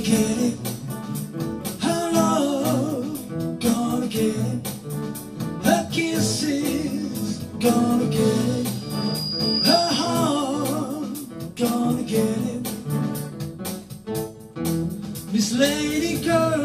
gonna get it? Gonna get it? Her gonna get it. Her heart gonna get it. Miss Lady Girl.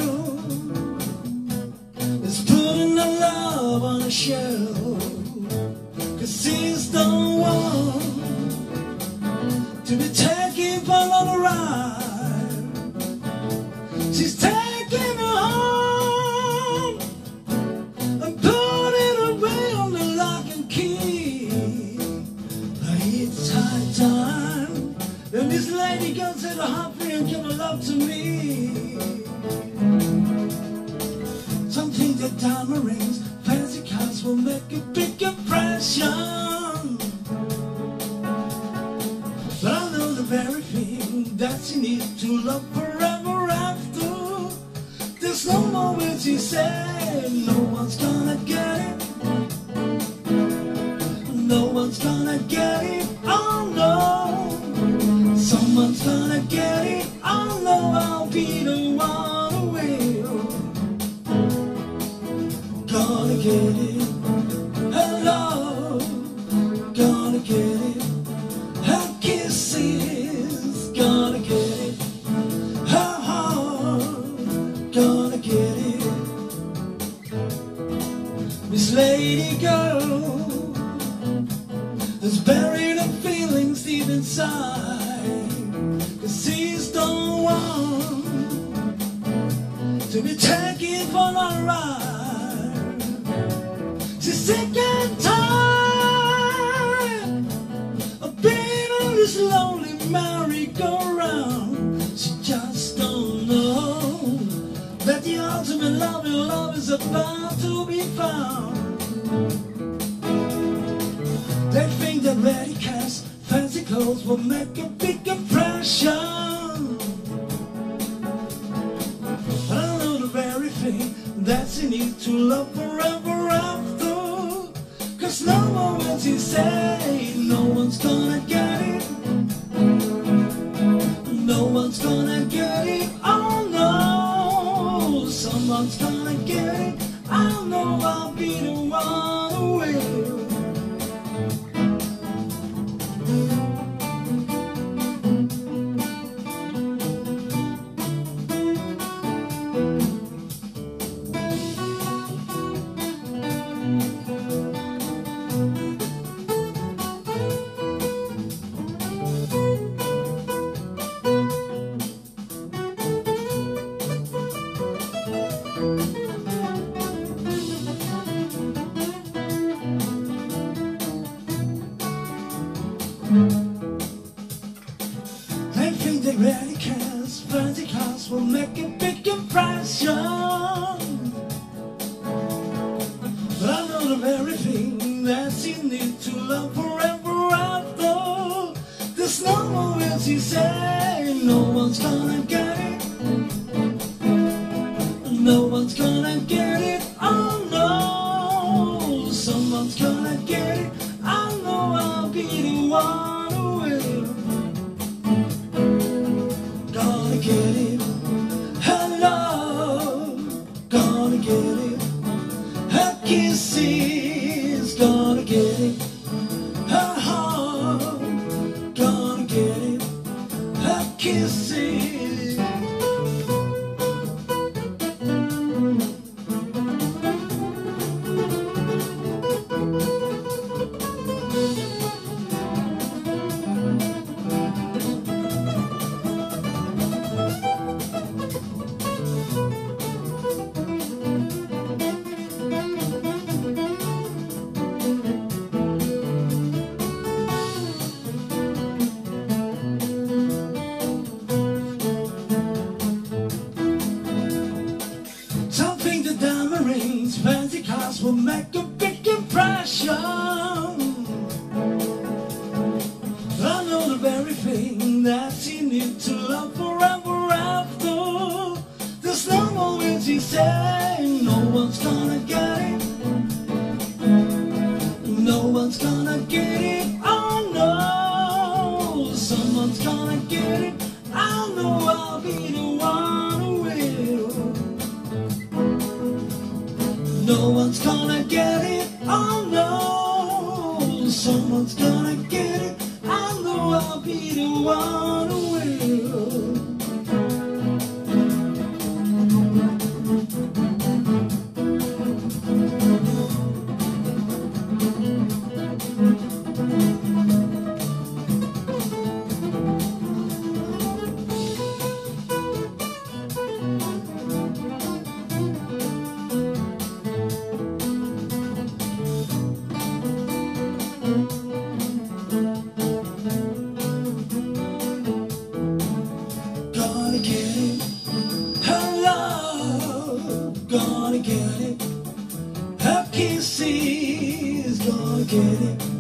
That she needs to love forever after. There's no more when she said, no one's gonna get it. No one's gonna get it, oh no. Someone's This lady girl has buried her feelings deep inside. Cause she's the one to be taken for a ride. She's sick and tired of being on this lonely merry-go-round. She just don't know that the ultimate love in love is about to be found. Cash, fancy clothes will make a big impression. I know the very thing that she needs to love forever after. Cause no more will she say, no one's gonna get it. No one's gonna get it, oh no. Someone's gonna get it, I know I'll be the one who I think cars, fancy cars will make a big impression. But I know the very thing that she needs to love forever after. There's no more will she say, no one's gonna get will make a big impression. I know the very thing that she needs to love forever after. There's no more will she say, no one's gonna get it. No one's gonna get it, oh no. Someone's gonna get it, I know I'll be the No one's gonna get it, oh no. Someone's gonna get it, I know I'll be the one will. Kisses gonna get it.